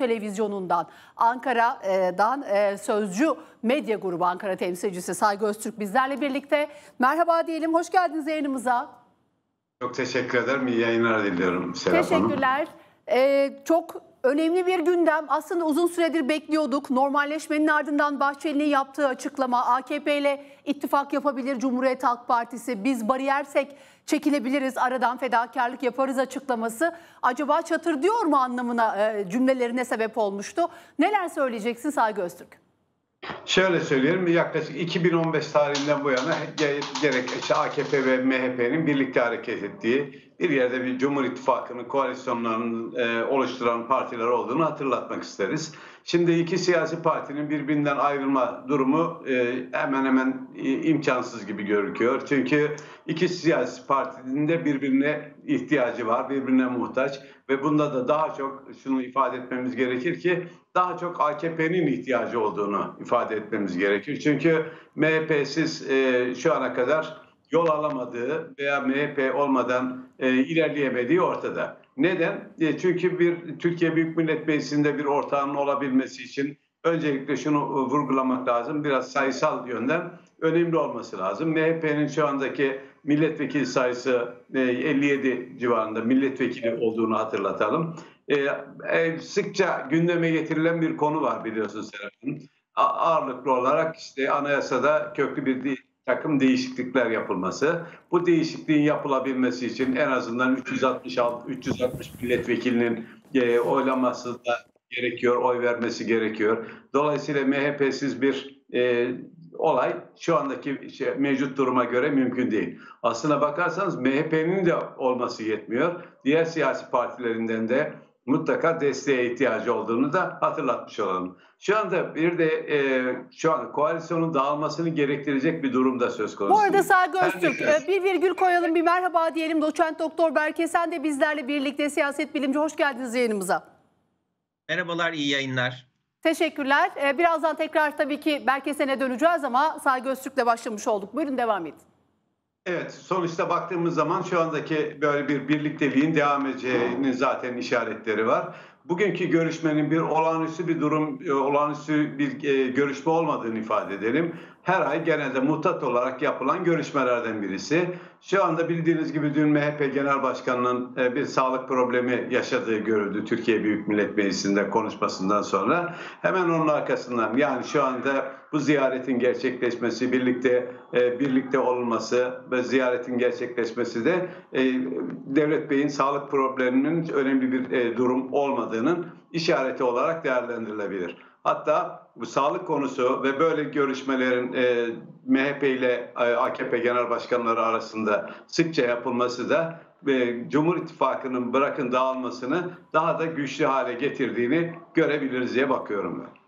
Televizyonu'ndan, Ankara'dan e, Sözcü Medya Grubu Ankara temsilcisi Saygı Öztürk bizlerle birlikte. Merhaba diyelim, hoş geldiniz yayınımıza. Çok teşekkür ederim, iyi yayınlar diliyorum Serap Hanım. Teşekkürler. Ee, çok önemli bir gündem. Aslında uzun süredir bekliyorduk. Normalleşmenin ardından Bahçeli'nin yaptığı açıklama AKP ile ittifak yapabilir Cumhuriyet Halk Partisi. Biz bariyersek çekilebiliriz, aradan fedakarlık yaparız açıklaması. Acaba çatır diyor mu anlamına e, cümlelerine sebep olmuştu. Neler söyleyeceksin Saygı Öztürk? Şöyle söyleyelim yaklaşık 2015 tarihinden bu yana gerek işte AKP ve MHP'nin birlikte hareket ettiği bir yerde bir Cumhur İttifakı'nın koalisyonlarının e, oluşturan partiler olduğunu hatırlatmak isteriz. Şimdi iki siyasi partinin birbirinden ayrılma durumu e, hemen hemen e, imkansız gibi görünüyor. Çünkü iki siyasi partinin de birbirine ihtiyacı var, birbirine muhtaç ve bunda da daha çok şunu ifade etmemiz gerekir ki daha çok AKP'nin ihtiyacı olduğunu ifade etmemiz gerekir. Çünkü MHP'siz e, şu ana kadar yol alamadığı veya MHP olmadan ilerleyemediği ortada. Neden? E, çünkü bir Türkiye Büyük Millet Meclisi'nde bir ortağın olabilmesi için öncelikle şunu e, vurgulamak lazım. Biraz sayısal yönden önemli olması lazım. MHP'nin şu andaki milletvekili sayısı 57 e, civarında milletvekili olduğunu hatırlatalım. sıkça gündeme getirilen bir konu var biliyorsunuz Serap Hanım. Ağırlıklı olarak işte anayasada köklü bir takım değişiklikler yapılması. Bu değişikliğin yapılabilmesi için en azından 366 360 milletvekilinin e, oylaması da gerekiyor, oy vermesi gerekiyor. Dolayısıyla MHP'siz bir e, olay şu andaki şey, mevcut duruma göre mümkün değil. Aslına bakarsanız MHP'nin de olması yetmiyor. Diğer siyasi partilerinden de mutlaka desteğe ihtiyacı olduğunu da hatırlatmış olalım. Şu anda bir de e, şu an koalisyonun dağılmasını gerektirecek bir durumda söz konusu. Bu arada Saygı Öztürk e, bir virgül koyalım bir merhaba diyelim. Doçent Doktor Berke sen de bizlerle birlikte siyaset bilimci hoş geldiniz yayınımıza. Merhabalar iyi yayınlar. Teşekkürler. E, birazdan tekrar tabii ki Berke sene döneceğiz ama Saygı Öztürk'le başlamış olduk. Buyurun devam edin. Evet, sonuçta baktığımız zaman şu andaki böyle bir birlikteliğin devam edeceğinin zaten işaretleri var. Bugünkü görüşmenin bir olağanüstü bir durum, e, olağanüstü bir e, görüşme olmadığını ifade edelim. Her ay genelde mutat olarak yapılan görüşmelerden birisi. Şu anda bildiğiniz gibi dün MHP Genel Başkanı'nın e, bir sağlık problemi yaşadığı görüldü Türkiye Büyük Millet Meclisi'nde konuşmasından sonra. Hemen onun arkasından yani şu anda bu ziyaretin gerçekleşmesi, birlikte e, birlikte olunması ve ziyaretin gerçekleşmesi de e, Devlet Bey'in sağlık probleminin önemli bir durum olmadığının işareti olarak değerlendirilebilir. Hatta bu sağlık konusu ve böyle görüşmelerin e, MHP ile e, AKP genel başkanları arasında sıkça yapılması da e, Cumhur İttifakı'nın bırakın dağılmasını daha da güçlü hale getirdiğini görebiliriz diye bakıyorum ben.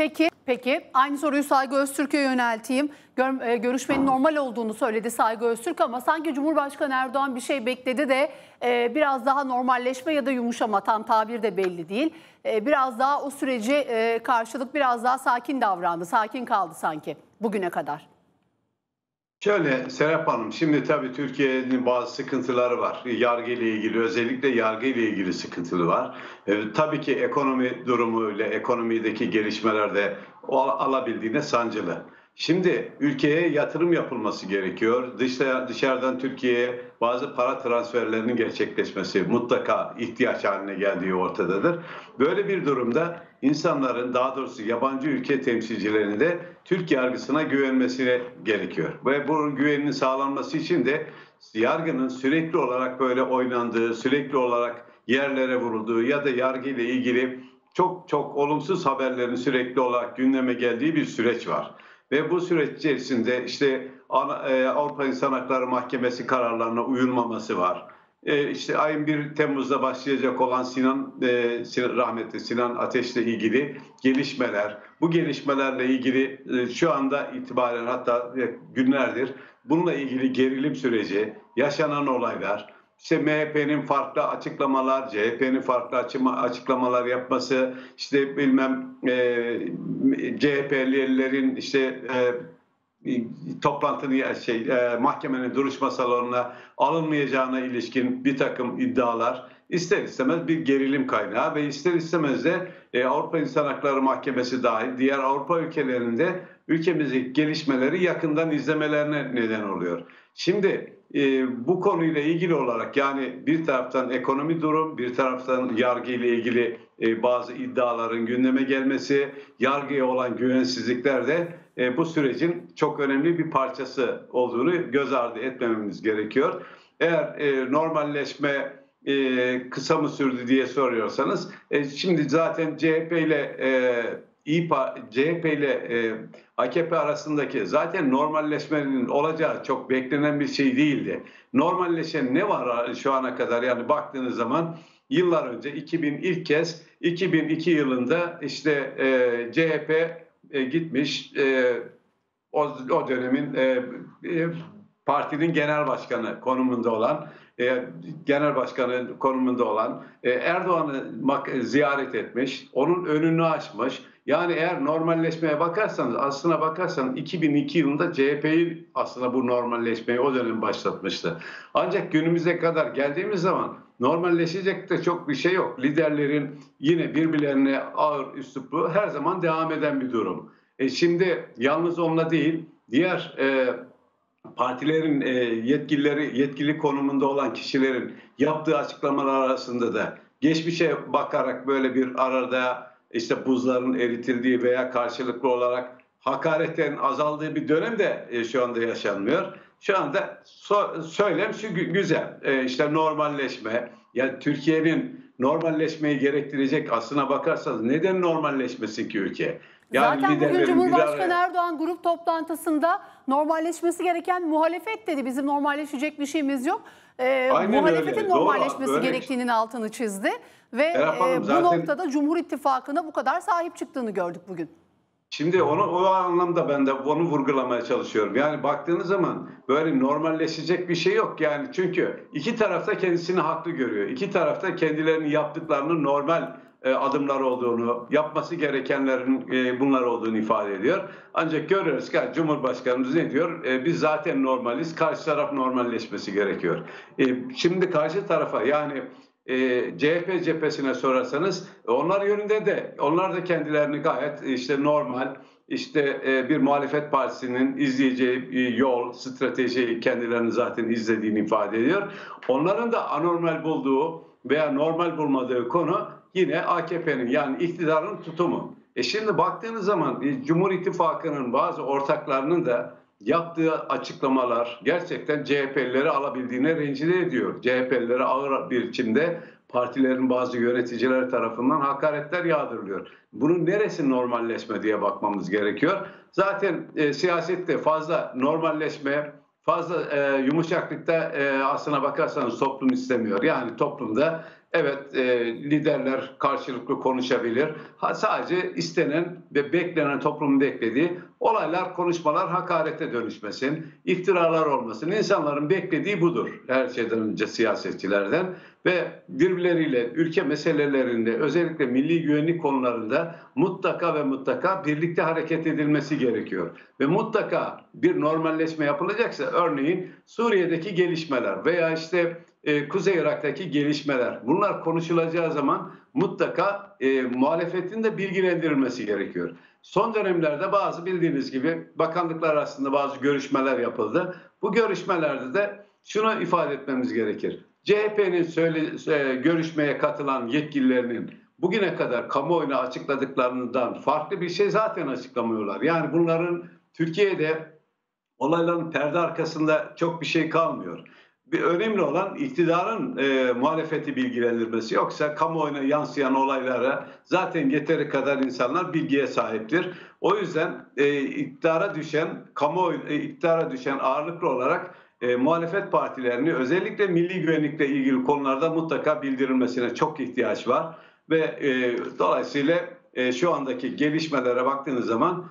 Peki, peki. Aynı soruyu Saygı Öztürk'e yönelteyim. Gör, e, görüşmenin normal olduğunu söyledi Saygı Öztürk ama sanki Cumhurbaşkanı Erdoğan bir şey bekledi de e, biraz daha normalleşme ya da yumuşama tam tabir de belli değil. E, biraz daha o süreci e, karşılık biraz daha sakin davrandı, sakin kaldı sanki bugüne kadar. Şöyle Serap Hanım, şimdi tabii Türkiye'nin bazı sıkıntıları var. Yargı ile ilgili, özellikle yargı ile ilgili sıkıntılı var. E, tabii ki ekonomi durumu ile ekonomideki gelişmeler de alabildiğine sancılı. Şimdi ülkeye yatırım yapılması gerekiyor. Dışta, dışarıdan Türkiye'ye bazı para transferlerinin gerçekleşmesi mutlaka ihtiyaç haline geldiği ortadadır. Böyle bir durumda insanların daha doğrusu yabancı ülke temsilcilerinin de Türk yargısına güvenmesine gerekiyor. Ve bu güvenin sağlanması için de yargının sürekli olarak böyle oynandığı, sürekli olarak yerlere vurulduğu ya da yargı ile ilgili çok çok olumsuz haberlerin sürekli olarak gündeme geldiği bir süreç var. Ve bu süreç içerisinde işte e, Avrupa İnsan Hakları Mahkemesi kararlarına uyulmaması var. E, işte ayın 1 Temmuz'da başlayacak olan Sinan, e, rahmetli Sinan Ateş'le ilgili gelişmeler, bu gelişmelerle ilgili şu anda itibaren hatta günlerdir bununla ilgili gerilim süreci, yaşanan olaylar, işte MHP'nin farklı açıklamalar, CHP'nin farklı açıklamalar yapması, işte bilmem e, CHP'lilerin işte e, toplantının şey e, mahkemenin duruşma salonuna alınmayacağına ilişkin bir takım iddialar ister istemez bir gerilim kaynağı ve ister istemez de e, Avrupa İnsan Hakları Mahkemesi dahil diğer Avrupa ülkelerinde ülkemizdeki gelişmeleri yakından izlemelerine neden oluyor. Şimdi e, bu konuyla ilgili olarak yani bir taraftan ekonomi durum, bir taraftan yargı ile ilgili e, bazı iddiaların gündeme gelmesi, yargıya olan güvensizlikler de e, bu sürecin çok önemli bir parçası olduğunu göz ardı etmememiz gerekiyor. Eğer e, normalleşme e, kısa mı sürdü diye soruyorsanız, e, şimdi zaten CHP ile e, İYİ CHP ile e, AKP arasındaki zaten normalleşmenin olacağı çok beklenen bir şey değildi. Normalleşen ne var şu ana kadar yani baktığınız zaman yıllar önce 2000 ilk kez 2002 yılında işte e, CHP e, gitmiş e, o, o dönemin e, e, partinin genel başkanı konumunda olan e, genel başkanı konumunda olan e, Erdoğan'ı ziyaret etmiş, onun önünü açmış. Yani eğer normalleşmeye bakarsanız, aslına bakarsanız 2002 yılında CHP'yi aslında bu normalleşmeyi o dönem başlatmıştı. Ancak günümüze kadar geldiğimiz zaman normalleşecek de çok bir şey yok. Liderlerin yine birbirlerine ağır üsluplu her zaman devam eden bir durum. E şimdi yalnız onunla değil, diğer e, partilerin e, yetkilileri yetkili konumunda olan kişilerin yaptığı açıklamalar arasında da geçmişe bakarak böyle bir arada işte buzların eritildiği veya karşılıklı olarak hakaretten azaldığı bir dönem de e, şu anda yaşanmıyor. Şu anda so- söylem şu gü- güzel. E, işte normalleşme. Yani Türkiye'nin normalleşmeyi gerektirecek aslına bakarsanız neden normalleşmesin ki ülke? Yani Zaten bugün liderlerin bir Cumhurbaşkanı araya- Erdoğan grup toplantısında normalleşmesi gereken muhalefet dedi. Bizim normalleşecek bir şeyimiz yok. Ee, Aynen muhalefetin öyle. Doğru, normalleşmesi öyle. gerektiğinin altını çizdi. Ve e, bu zaten- noktada Cumhur İttifakı'na bu kadar sahip çıktığını gördük bugün. Şimdi onu o anlamda ben de onu vurgulamaya çalışıyorum. Yani baktığınız zaman böyle normalleşecek bir şey yok. Yani çünkü iki tarafta kendisini haklı görüyor. İki tarafta kendilerinin yaptıklarının normal adımlar olduğunu, yapması gerekenlerin e, bunlar olduğunu ifade ediyor. Ancak görüyoruz ki Cumhurbaşkanımız ne diyor? E, biz zaten normaliz, karşı taraf normalleşmesi gerekiyor. E, şimdi karşı tarafa yani e, CHP cephesine sorarsanız onlar yönünde de onlar da kendilerini gayet işte normal işte e, bir muhalefet partisinin izleyeceği e, yol, strateji kendilerini zaten izlediğini ifade ediyor. Onların da anormal bulduğu veya normal bulmadığı konu yine AKP'nin yani iktidarın tutumu. E şimdi baktığınız zaman Cumhur İttifakı'nın bazı ortaklarının da yaptığı açıklamalar gerçekten CHP'lileri alabildiğine rencide ediyor. CHP'lilere ağır bir biçimde partilerin bazı yöneticileri tarafından hakaretler yağdırılıyor. Bunun neresi normalleşme diye bakmamız gerekiyor. Zaten e, siyasette fazla normalleşme, fazla e, yumuşaklıkta e, aslına bakarsanız toplum istemiyor. Yani toplumda evet e, liderler karşılıklı konuşabilir. Ha, sadece istenen ve beklenen toplumun beklediği olaylar, konuşmalar hakarete dönüşmesin, iftiralar olmasın. İnsanların beklediği budur her şeyden önce siyasetçilerden ve birbirleriyle ülke meselelerinde özellikle milli güvenlik konularında mutlaka ve mutlaka birlikte hareket edilmesi gerekiyor. Ve mutlaka bir normalleşme yapılacaksa örneğin Suriye'deki gelişmeler veya işte e, Kuzey Irak'taki gelişmeler bunlar konuşulacağı zaman mutlaka e, muhalefetin de bilgilendirilmesi gerekiyor. Son dönemlerde bazı bildiğiniz gibi bakanlıklar arasında bazı görüşmeler yapıldı. Bu görüşmelerde de şunu ifade etmemiz gerekir. CHP'nin söyle, e, görüşmeye katılan yetkililerinin bugüne kadar kamuoyuna açıkladıklarından farklı bir şey zaten açıklamıyorlar. Yani bunların Türkiye'de olayların perde arkasında çok bir şey kalmıyor. Bir önemli olan iktidarın e, muhalefeti bilgilendirmesi. Yoksa kamuoyuna yansıyan olaylara zaten yeteri kadar insanlar bilgiye sahiptir. O yüzden e, iktidara düşen kamuoyu e, iktidara düşen ağırlıklı olarak e, muhalefet partilerini özellikle milli güvenlikle ilgili konularda mutlaka bildirilmesine çok ihtiyaç var ve e, dolayısıyla e, şu andaki gelişmelere baktığınız zaman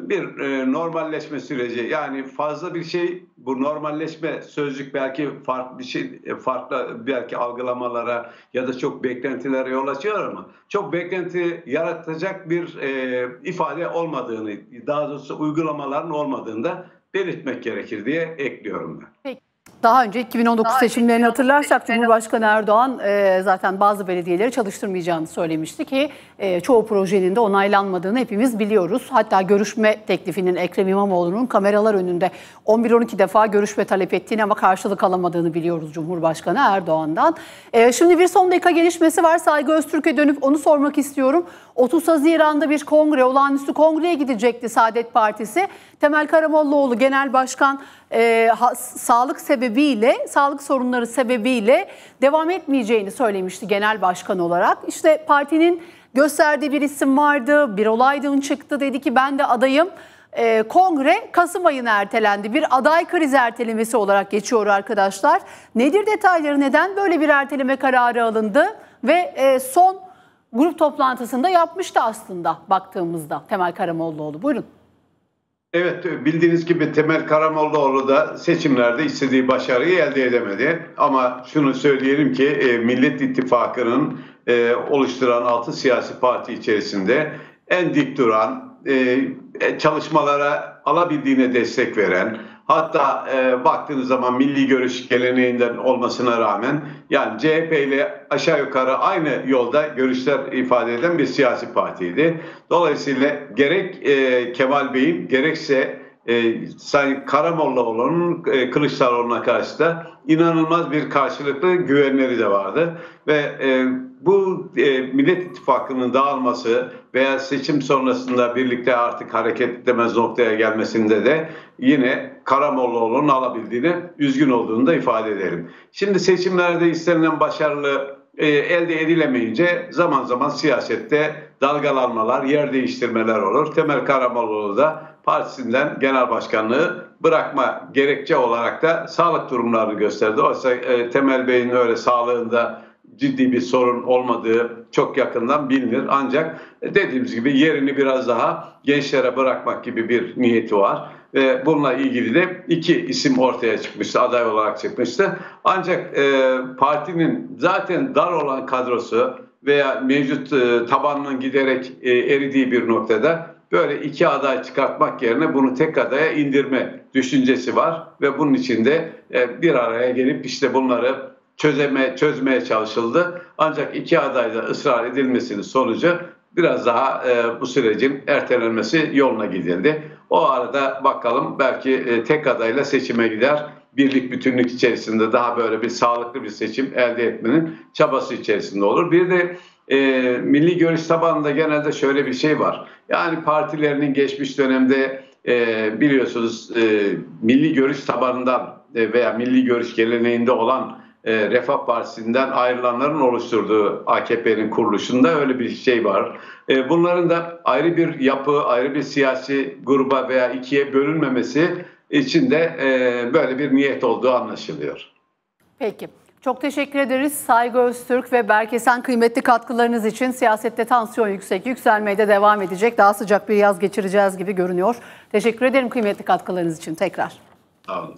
bir e, normalleşme süreci yani fazla bir şey bu normalleşme sözcük belki farklı bir şey e, farklı belki algılamalara ya da çok beklentilere yol açıyor ama çok beklenti yaratacak bir e, ifade olmadığını daha doğrusu uygulamaların olmadığını da belirtmek gerekir diye ekliyorum ben. Peki. Daha önce 2019 seçimlerini hatırlarsak Cumhurbaşkanı Erdoğan e, zaten bazı belediyeleri çalıştırmayacağını söylemişti ki e, çoğu projenin de onaylanmadığını hepimiz biliyoruz. Hatta görüşme teklifinin Ekrem İmamoğlu'nun kameralar önünde 11-12 defa görüşme talep ettiğini ama karşılık alamadığını biliyoruz Cumhurbaşkanı Erdoğan'dan. E, şimdi bir son dakika gelişmesi var. Saygı Öztürk'e dönüp onu sormak istiyorum. 30 Haziran'da bir kongre, olağanüstü kongreye gidecekti Saadet Partisi. Temel Karamollaoğlu Genel Başkan e, ha- sağlık sebebiyle, sağlık sorunları sebebiyle devam etmeyeceğini söylemişti genel başkan olarak. İşte partinin gösterdiği bir isim vardı, bir olay dün çıktı dedi ki ben de adayım. E, kongre Kasım ayına ertelendi. Bir aday kriz ertelemesi olarak geçiyor arkadaşlar. Nedir detayları? Neden böyle bir erteleme kararı alındı? Ve e, son grup toplantısında yapmıştı aslında baktığımızda Temel Karamollaoğlu. Buyurun. Evet bildiğiniz gibi Temel Karamollaoğlu da seçimlerde istediği başarıyı elde edemedi. Ama şunu söyleyelim ki e, Millet İttifakı'nın e, oluşturan altı siyasi parti içerisinde en dik duran, e, çalışmalara alabildiğine destek veren, hatta e, baktığınız zaman milli görüş geleneğinden olmasına rağmen yani CHP ile aşağı yukarı aynı yolda görüşler ifade eden bir siyasi partiydi. Dolayısıyla gerek e, Kemal Bey'in gerekse e, Sayın Karamollaoğlu'nun e, Kılıçdaroğlu'na karşı da inanılmaz bir karşılıklı güvenleri de vardı. Ve e, bu e, Millet İttifakı'nın dağılması veya seçim sonrasında birlikte artık hareket edemez noktaya gelmesinde de yine Karamollaoğlu'nun alabildiğini, üzgün olduğunu da ifade edelim. Şimdi seçimlerde istenilen başarılı e, elde edilemeyince zaman zaman siyasette dalgalanmalar, yer değiştirmeler olur. Temel Karamollaoğlu da partisinden genel başkanlığı bırakma gerekçe olarak da sağlık durumlarını gösterdi. Oysa e, Temel Bey'in öyle sağlığında ciddi bir sorun olmadığı çok yakından bilinir. Ancak e, dediğimiz gibi yerini biraz daha gençlere bırakmak gibi bir niyeti var. Ve bununla ilgili de iki isim ortaya çıkmıştı, aday olarak çıkmıştı. Ancak e, partinin zaten dar olan kadrosu veya mevcut e, tabanının giderek e, eridiği bir noktada böyle iki aday çıkartmak yerine bunu tek adaya indirme düşüncesi var ve bunun için de e, bir araya gelip işte bunları çözeme, çözmeye çalışıldı. Ancak iki adayda ısrar edilmesinin sonucu biraz daha e, bu sürecin ertelenmesi yoluna gidildi. O arada bakalım belki e, tek adayla seçime gider. Birlik bütünlük içerisinde daha böyle bir sağlıklı bir seçim elde etmenin çabası içerisinde olur. Bir de e, milli görüş tabanında genelde şöyle bir şey var. Yani partilerinin geçmiş dönemde e, biliyorsunuz e, milli görüş tabanından e, veya milli görüş geleneğinde olan e, Refah Partisi'nden ayrılanların oluşturduğu AKP'nin kuruluşunda öyle bir şey var. E, bunların da ayrı bir yapı, ayrı bir siyasi gruba veya ikiye bölünmemesi için de e, böyle bir niyet olduğu anlaşılıyor. Peki. Çok teşekkür ederiz Saygı Öztürk ve Berke Sen kıymetli katkılarınız için siyasette tansiyon yüksek, yükselmeye de devam edecek. Daha sıcak bir yaz geçireceğiz gibi görünüyor. Teşekkür ederim kıymetli katkılarınız için tekrar. Sağ olun.